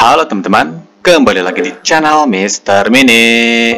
Halo teman-teman, kembali lagi di channel Mr. Mini.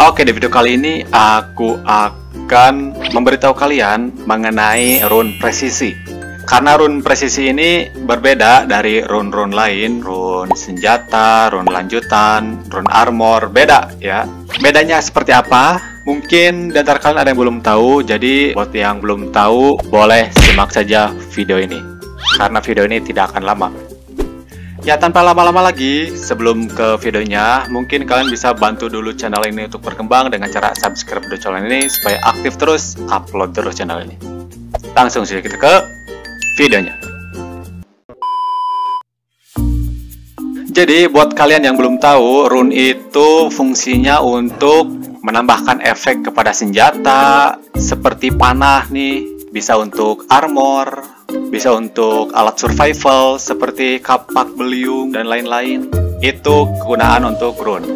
Oke, di video kali ini aku akan memberitahu kalian mengenai rune presisi. Karena rune presisi ini berbeda dari rune-rune lain, rune senjata, rune lanjutan, rune armor, beda ya. Bedanya seperti apa? Mungkin di kalian ada yang belum tahu, jadi buat yang belum tahu, boleh simak saja video ini. Karena video ini tidak akan lama. Ya tanpa lama-lama lagi, sebelum ke videonya, mungkin kalian bisa bantu dulu channel ini untuk berkembang dengan cara subscribe di channel ini supaya aktif terus, upload terus channel ini. Langsung saja kita ke videonya. Jadi buat kalian yang belum tahu, rune itu fungsinya untuk menambahkan efek kepada senjata seperti panah nih, bisa untuk armor, bisa untuk alat survival seperti kapak beliung dan lain-lain. Itu kegunaan untuk rune.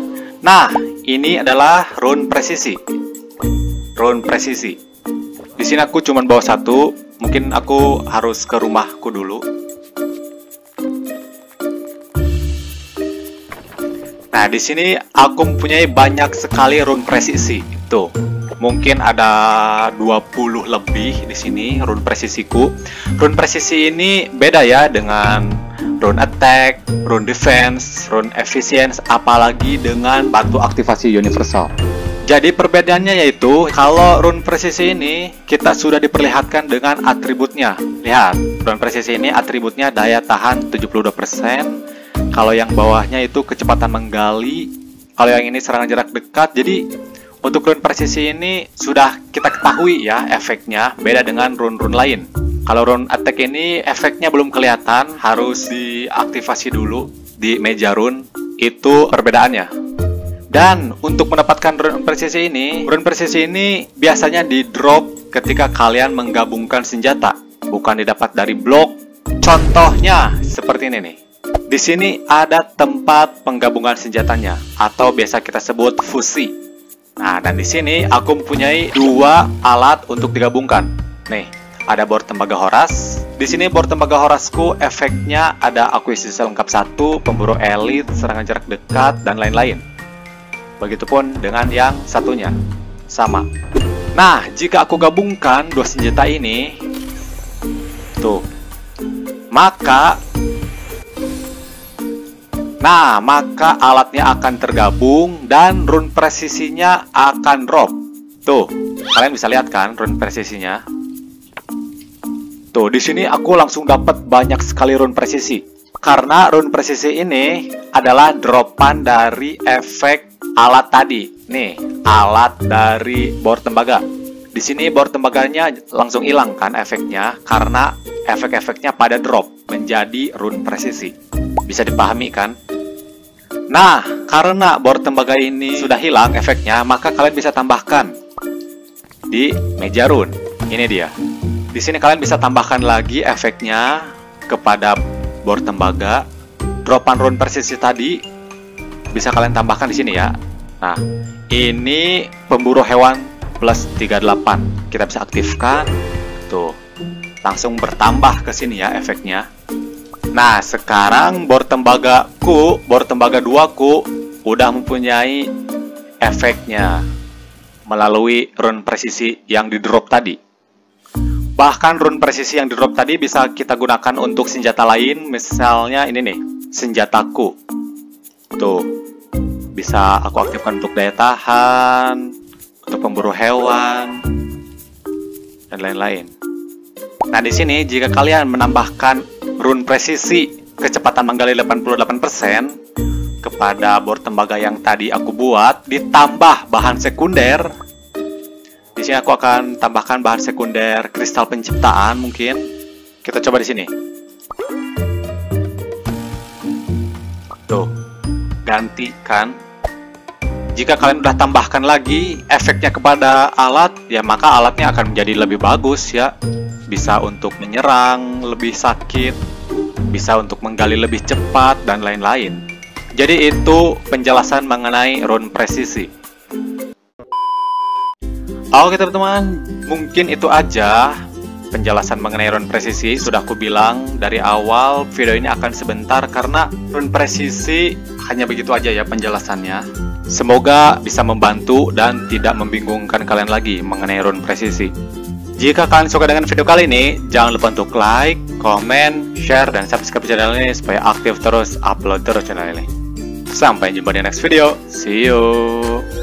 Nah, ini adalah rune presisi. Rune presisi. Di sini aku cuma bawa satu, mungkin aku harus ke rumahku dulu. Nah, di sini aku mempunyai banyak sekali rune presisi. Tuh, mungkin ada 20 lebih di sini rune presisiku. Rune presisi ini beda ya dengan rune attack, rune defense, rune efficiency, apalagi dengan batu aktivasi universal. Jadi perbedaannya yaitu kalau rune presisi ini kita sudah diperlihatkan dengan atributnya. Lihat, rune presisi ini atributnya daya tahan 72%. Kalau yang bawahnya itu kecepatan menggali. Kalau yang ini serangan jarak dekat. Jadi untuk rune presisi ini sudah kita ketahui ya efeknya beda dengan rune-rune lain. Kalau rune attack ini efeknya belum kelihatan, harus diaktifasi dulu di meja rune. Itu perbedaannya. Dan untuk mendapatkan rune presisi ini, rune presisi ini biasanya di drop ketika kalian menggabungkan senjata, bukan didapat dari blok. Contohnya seperti ini nih. Di sini ada tempat penggabungan senjatanya atau biasa kita sebut fusi. Nah, dan di sini aku mempunyai dua alat untuk digabungkan. Nih, ada bor tembaga Horas. Di sini bor tembaga Horasku efeknya ada akuisisi lengkap satu, pemburu elit, serangan jarak dekat, dan lain-lain. Begitupun dengan yang satunya, sama. Nah, jika aku gabungkan dua senjata ini, tuh, maka Nah, maka alatnya akan tergabung dan rune presisinya akan drop. Tuh, kalian bisa lihat kan rune presisinya? Tuh, di sini aku langsung dapat banyak sekali rune presisi. Karena rune presisi ini adalah dropan dari efek alat tadi. Nih, alat dari bor tembaga. Di sini bor tembaganya langsung hilang kan efeknya karena efek-efeknya pada drop menjadi rune presisi. Bisa dipahami kan? Nah, karena bor tembaga ini sudah hilang efeknya, maka kalian bisa tambahkan di meja rune. Ini dia. Di sini kalian bisa tambahkan lagi efeknya kepada bor tembaga. Dropan rune persisi tadi bisa kalian tambahkan di sini ya. Nah, ini pemburu hewan plus 38. Kita bisa aktifkan. Tuh. Langsung bertambah ke sini ya efeknya. Nah, sekarang bor tembagaku, bor tembaga 2 ku udah mempunyai efeknya melalui rune presisi yang di drop tadi. Bahkan rune presisi yang di drop tadi bisa kita gunakan untuk senjata lain, misalnya ini nih, senjataku. Tuh, bisa aku aktifkan untuk daya tahan, untuk pemburu hewan, dan lain-lain. Nah, di sini jika kalian menambahkan rune presisi kecepatan menggali 88% kepada bor tembaga yang tadi aku buat ditambah bahan sekunder. Di sini aku akan tambahkan bahan sekunder kristal penciptaan mungkin. Kita coba di sini. Tuh gantikan jika kalian udah tambahkan lagi efeknya kepada alat ya maka alatnya akan menjadi lebih bagus ya bisa untuk menyerang lebih sakit bisa untuk menggali lebih cepat dan lain-lain. Jadi itu penjelasan mengenai rune presisi. Oke teman-teman, mungkin itu aja penjelasan mengenai rune presisi sudah aku bilang dari awal video ini akan sebentar karena rune presisi hanya begitu aja ya penjelasannya. Semoga bisa membantu dan tidak membingungkan kalian lagi mengenai rune presisi. Jika kalian suka dengan video kali ini jangan lupa untuk like, comment, share, dan subscribe channel ini supaya aktif terus upload terus channel ini. Sampai jumpa di next video. See you